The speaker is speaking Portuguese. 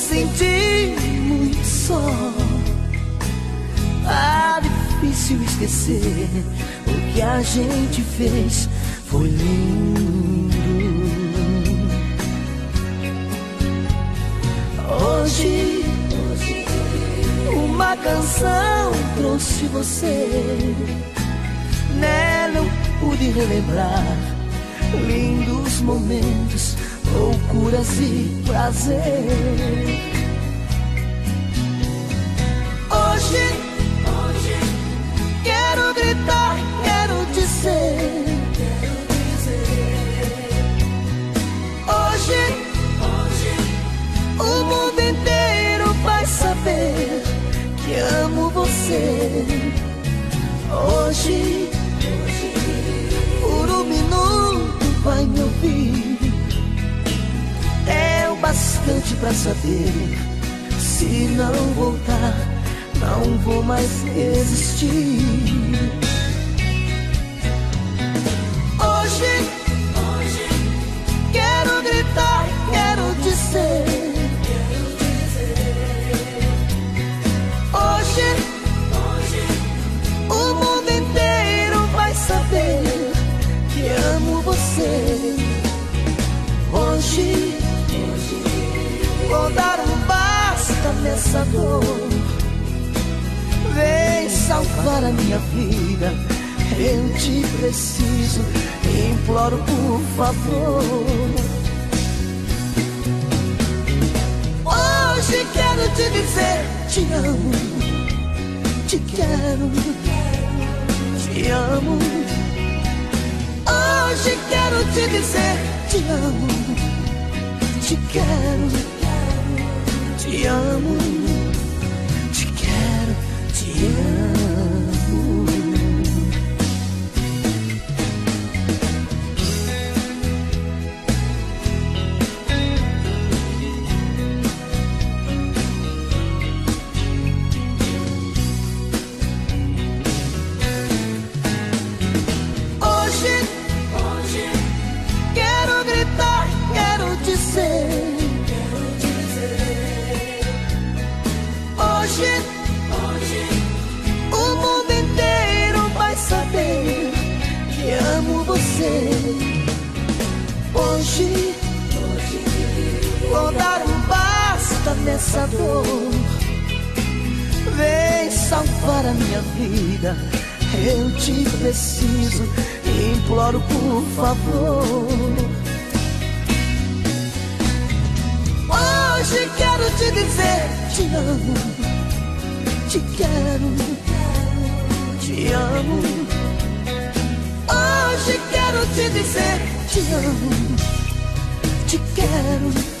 senti muito só. Tá difícil esquecer o que a gente fez foi lindo. Hoje, uma canção trouxe você. Nela eu pude relembrar lindos momentos, loucuras e prazer. Hoje, hoje quero gritar, quero dizer. Hoje, hoje o mundo inteiro vai saber que amo você. Hoje, bastante pra saber. Se não voltar, não vou mais existir. Salvar a minha vida. Eu te preciso, imploro por favor. Hoje quero te dizer: te amo, te quero, te amo. Hoje quero te dizer: te amo, te quero, te amo, quero dizer. Hoje, hoje, o mundo inteiro vai saber que amo você. Hoje, hoje, vou dar um basta nessa dor. Vem salvar a minha vida. Eu te preciso, imploro por favor. Hoje quero te dizer: te amo, te quero, te amo. Hoje quero te dizer: te amo, te quero.